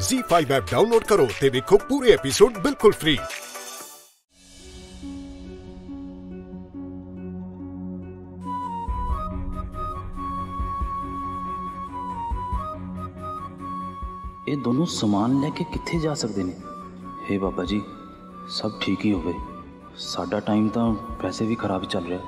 Z5 app download ਕਰੋ ਤੇ ਵੇਖੋ ਪੂਰੇ ਐਪੀਸੋਡ ਬਿਲਕੁਲ ਫ੍ਰੀ ਇਹ ਦੋਨੋਂ ਸਮਾਨ ਲੈ ਕੇ ਕਿੱਥੇ ਜਾ ਸਕਦੇ ਨੇ ਹੇ ਬਾਬਾ ਜੀ ਸਭ ਠੀਕ ਹੀ ਹੋਵੇ ਸਾਡਾ ਟਾਈਮ ਤਾਂ ਵੈਸੇ ਵੀ ਖਰਾਬ ਚੱਲ ਰਿਹਾ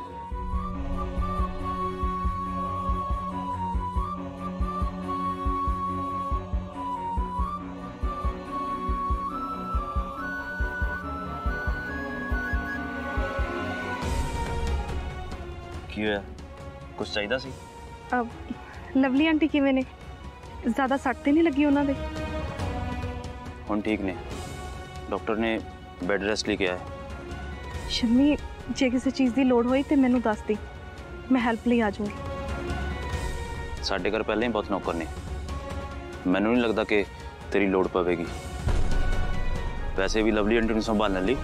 ਕੀ ਹੋਇਆ ਕੁਝ ਚਾਹੀਦਾ ਸੀ ਅਹ, ਲਵਲੀ ਆਂਟੀ ਕਿਵੇਂ ਨੇ ਜ਼ਿਆਦਾ ਸੱਟ ਤੇ ਨਹੀਂ ਲੱਗੀ ਉਹਨਾਂ ਦੇ ਹੁਣ ਠੀਕ ਨੇ ਡਾਕਟਰ ਨੇ ਬੈੱਡ ਰੈਸਟ ਲਈ ਕਿਹਾ ਹੈ ਸ਼ਮੀ ਜੇ ਕਿਸੇ ਚੀਜ਼ ਦੀ ਲੋੜ ਹੋਈ ਤੇ ਮੈਨੂੰ ਦੱਸ ਦੀ ਮੈਂ ਹੈਲਪ ਲਈ ਆ ਜਾਊਂਗੀ ਸਾਡੇ ਘਰ ਪਹਿਲਾਂ ਹੀ ਬਹੁਤ ਨੌਕਰ ਨੇ ਮੈਨੂੰ ਨਹੀਂ ਲੱਗਦਾ ਕਿ ਤੇਰੀ ਲੋੜ ਪਵੇਗੀ ਵੈਸੇ ਵੀ ਲਵਲੀ ਆਂਟੀ ਨੂੰ ਸੰਭਾਲਣ ਲਈ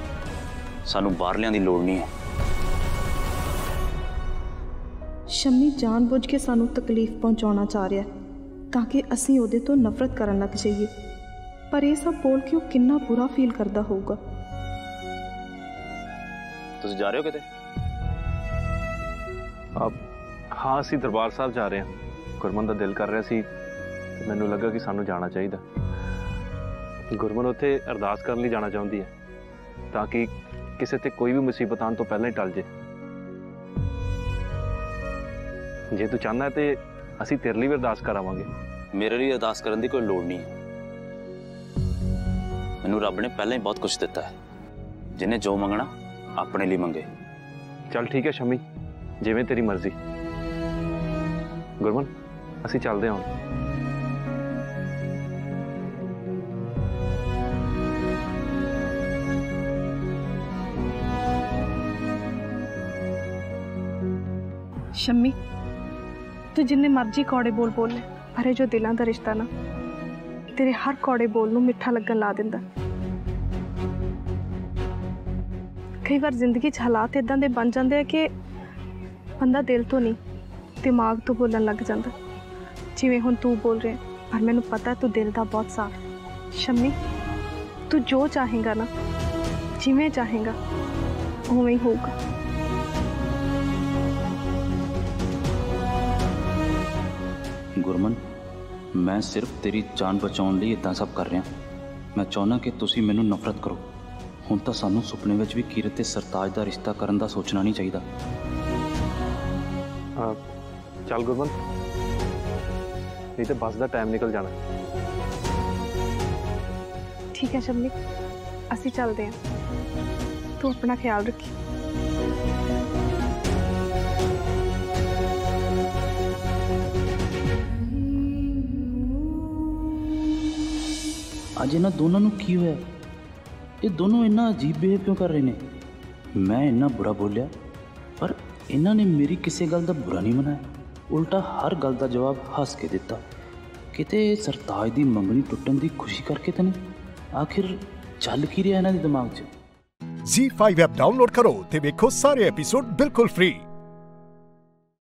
ਸਾਨੂੰ ਬਾਹਰਲਿਆਂ ਦੀ ਲੋੜ ਨਹੀਂ ਹੈ ਸ਼ਮੀ ਜਾਣਬੁੱਝ ਕੇ ਸਾਨੂੰ ਤਕਲੀਫ ਪਹੁੰਚਾਉਣਾ ਚਾਹ ਰਿਹਾ ਹੈ ਤਾਂ ਕਿ ਅਸੀਂ ਉਹਦੇ ਤੋਂ ਨਫ਼ਰਤ ਕਰਨ ਲੱਗ ਜਾਈਏ ਪਰ ਇਹ ਸਭ ਬੋਲ ਕੇ ਉਹ ਕਿੰਨਾ ਬੁਰਾ ਫੀਲ ਕਰਦਾ ਹੋਊਗਾ ਤੁਸੀਂ ਜਾ ਰਹੇ ਹੋ ਕਿਤੇ ਆਪ ਹਾਂ ਅਸੀਂ ਦਰਬਾਰ ਸਾਹਿਬ ਜਾ ਰਹੇ ਹਾਂ ਗੁਰਮਨ ਦਾ ਦਿਲ ਕਰ ਰਿਹਾ ਸੀ ਤੇ ਮੈਨੂੰ ਲੱਗਾ ਕਿ ਸਾਨੂੰ ਜਾਣਾ ਚਾਹੀਦਾ ਗੁਰਮਨ ਉੱਥੇ ਅਰਦਾਸ ਕਰਨ ਲਈ ਜਾਣਾ ਚਾਹੁੰਦੀ ਹੈ ਤਾਂ ਕਿ ਕਿਸੇ ਤੇ ਕੋਈ ਵੀ ਮੁਸੀਬਤ ਆਉਣ ਤੋਂ ਪਹਿਲਾਂ ਹੀ ਟਲ ਜੇ ਜੇ ਤੂੰ ਚਾਹਨਾ ਹੈ ਤੇ ਅਸੀਂ ਤੇਰੇ ਲਈ ਵੀ ਅਰਦਾਸ ਕਰਾਵਾਂਗੇ ਮੇਰੇ ਲਈ ਅਰਦਾਸ ਕਰਨ ਦੀ ਕੋਈ ਲੋੜ ਨਹੀਂ ਹੈ ਮੈਨੂੰ ਰੱਬ ਨੇ ਪਹਿਲਾਂ ਹੀ ਬਹੁਤ ਕੁਝ ਦਿੱਤਾ ਹੈ ਜਿਹਨੇ ਜੋ ਮੰਗਣਾ ਆਪਣੇ ਲਈ ਮੰਗੇ ਚੱਲ ਠੀਕ ਹੈ ਸ਼ਮੀ ਜਿਵੇਂ ਤੇਰੀ ਮਰਜ਼ੀ ਗੁਰਮਨ ਅਸੀਂ ਚੱਲਦੇ ਹਾਂ ਹੁਣ। ਸ਼ਮੀ ਤੂੰ ਜਿੰਨੇ ਮਰਜ਼ੀ ਕੌੜੇ ਬੋਲ ਬੋਲ ਲੈ ਪਰ ਇਹ ਜੋ ਦਿਲਾਂ ਦਾ ਰਿਸ਼ਤਾ ਨਾ ਤੇਰੇ ਹਰ ਕੌੜੇ ਬੋਲ ਨੂੰ ਮਿੱਠਾ ਲੱਗਣ ਲਾ ਦਿੰਦਾ ਕਈ ਵਾਰ ਜ਼ਿੰਦਗੀ 'ਚ ਹਾਲਾਤ ਇਦਾਂ ਦੇ ਬਣ ਜਾਂਦੇ ਆ ਕਿ ਬੰਦਾ ਦਿਲ ਤੋਂ ਨਹੀਂ ਦਿਮਾਗ ਤੋਂ ਬੋਲਣ ਲੱਗ ਜਾਂਦਾ ਜਿਵੇਂ ਹੁਣ ਤੂੰ ਬੋਲ ਰਿਹਾ ਪਰ ਮੈਨੂੰ ਪਤਾ ਤੂੰ ਦਿਲ ਦਾ ਬਹੁਤ ਸਾਫ਼ ਹੈ। ਸ਼ਮੀ ਤੂੰ ਜੋ ਚਾਹੇਗਾ ਨਾ ਜਿਵੇਂ ਚਾਹੇਗਾ ਉਵੇਂ ਹੀ ਹੋਊਗਾ ਗੁਰਮਨ ਮੈਂ ਸਿਰਫ ਤੇਰੀ ਜਾਨ ਬਚਾਉਣ ਲਈ ਇਦਾਂ ਸਭ ਕਰ ਰਿਹਾ ਮੈਂ ਚਾਹੁੰਦਾ ਕਿ ਤੁਸੀਂ ਮੈਨੂੰ ਨਫ਼ਰਤ ਕਰੋ ਹੁਣ ਤਾਂ ਸਾਨੂੰ ਸੁਪਨੇ ਵਿੱਚ ਵੀ ਕੀਰਤ ਤੇ ਸਰਤਾਜ ਦਾ ਰਿਸ਼ਤਾ ਕਰਨ ਦਾ ਸੋਚਣਾ ਨਹੀਂ ਚਾਹੀਦਾ ਹਾਂ ਚੱਲ ਗੁਰਮਨ ਨਹੀਂ ਤੇ ਬੱਸ ਦਾ ਟਾਈਮ ਨਿਕਲ ਜਾਣਾ ਠੀਕ ਹੈ ਸ਼ਮੀ ਅਸੀਂ ਚੱਲਦੇ ਹਾਂ ਤੂੰ ਆਪਣਾ ਖਿਆਲ ਰੱਖੀ ਅੱਜ ਇਹਨਾਂ ਦੋਨਾਂ ਨੂੰ ਕੀ ਹੋਇਆ ਇਹ ਦੋਨੋਂ ਇੰਨਾ ਅਜੀਬ ਬਿਹੇਵ ਕਿਉਂ ਕਰ ਰਹੇ ਨੇ ਮੈਂ ਇੰਨਾ ਬੁਰਾ ਬੋਲਿਆ ਪਰ ਇਹਨਾਂ ਨੇ ਮੇਰੀ ਕਿਸੇ ਗੱਲ ਦਾ ਬੁਰਾ ਨਹੀਂ ਮਨਾਇਆ ਉਲਟਾ ਹਰ ਗੱਲ ਦਾ ਜਵਾਬ ਹੱਸ ਕੇ ਦਿੱਤਾ ਕਿਤੇ ਸਰਤਾਜ ਦੀ ਮੰਗਣੀ ਟੁੱਟਣ ਦੀ ਖੁਸ਼ੀ ਕਰਕੇ ਤਾਂ ਨਹੀਂ ਆਖਿਰ ਚੱਲ ਕੀ ਰਿਹਾ ਇਹਨਾਂ ਦੇ ਦਿਮਾਗ 'ਚ Z5 ਐਪ ਡਾਊਨਲੋਡ ਕਰੋ ਤੇ ਵੇਖੋ ਸਾਰੇ ਐਪੀਸੋਡ ਬਿਲਕੁਲ ਫ੍ਰੀ